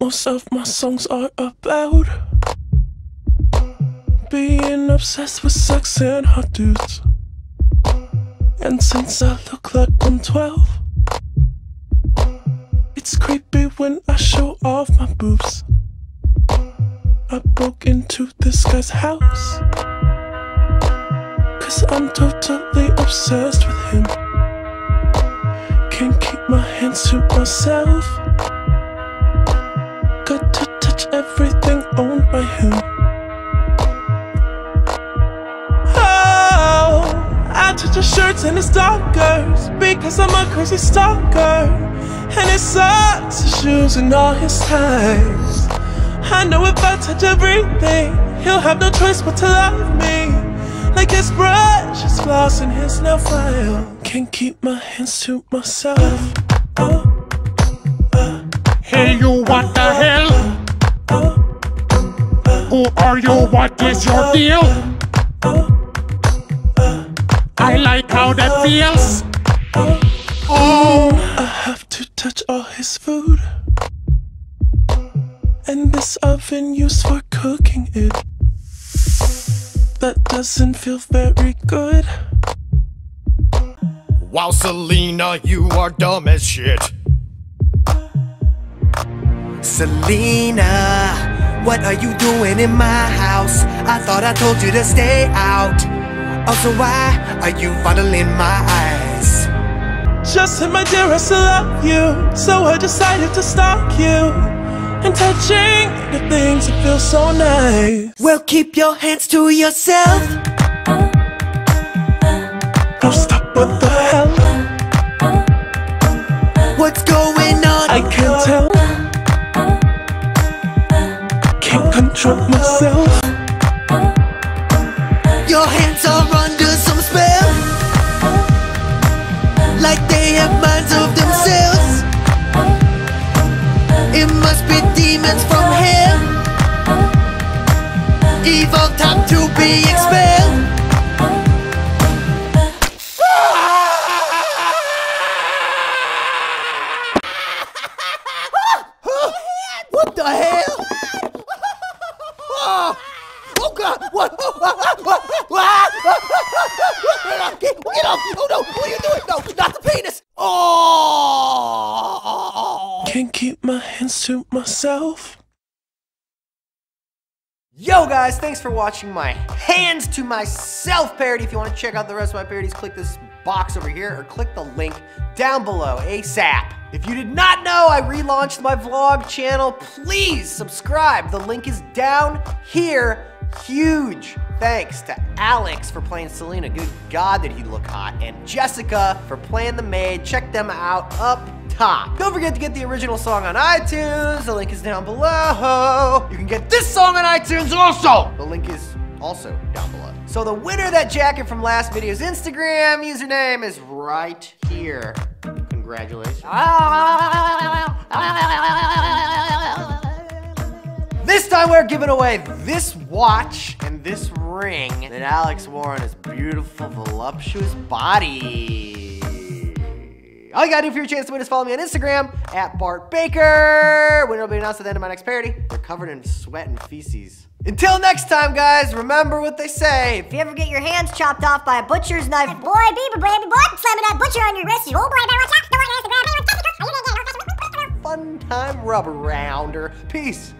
Most of my songs are about being obsessed with sex and hot dudes. And since I look like I'm 12, it's creepy when I show off my boobs. I broke into this guy's house. Cause I'm totally obsessed with him. Can't keep my hands to myself. Everything owned by him. Oh, I touch his shirts and his dockers because I'm a crazy stalker. And his socks, his shoes, and all his ties. I know if I touch everything, he'll have no choice but to love me. Like his brush, his floss, and his nail file. Can't keep my hands to myself. Oh, Who are you? What is your deal? I like how that feels. Oh, I have to touch all his food. And this oven used for cooking it. That doesn't feel very good. Wow, Selena, you are dumb as shit. Selena, what are you doing in my house? I thought I told you to stay out. Also, why are you fondling my eyes? Just said, my dear, I still love you. So I decided to stalk you. And touching the things that feel so nice. Well, keep your hands to yourself. Oh, stop, what the myself. Your hands are under some spell. Like they have minds of themselves. It must be demons from hell. Evil time to be expelled. What the hell? Oh, oh God! What? Get! Oh no! What are you doing? No, not the penis! Oh! Can't keep my hands to myself. Yo guys, thanks for watching my Hands to Myself parody. If you want to check out the rest of my parodies, click this box over here or click the link down below ASAP. If you did not know I relaunched my vlog channel, please subscribe. The link is down here. Huge thanks to Alex for playing Selena. Good God, did he look hot. And Jessica for playing the maid. Check them out up top. Don't forget to get the original song on iTunes. The link is down below. You can get this song on iTunes also. The link is also down below. So the winner of that jacket from last video's Instagram username is right here. Congratulations. Ah! This time we're giving away this watch and this ring that Alex wore on his beautiful, voluptuous body. All you gotta do for your chance to win is follow me on Instagram at Bart Baker. Winner will be announced at the end of my next parody. They're covered in sweat and feces. Until next time, guys, remember what they say. If you ever get your hands chopped off by a butcher's knife, boy, baby, baby, boy, slamming that butcher on your wrist. Oh boy, better watch out. Don't want to Instagram. Fun time rubber rounder. Peace.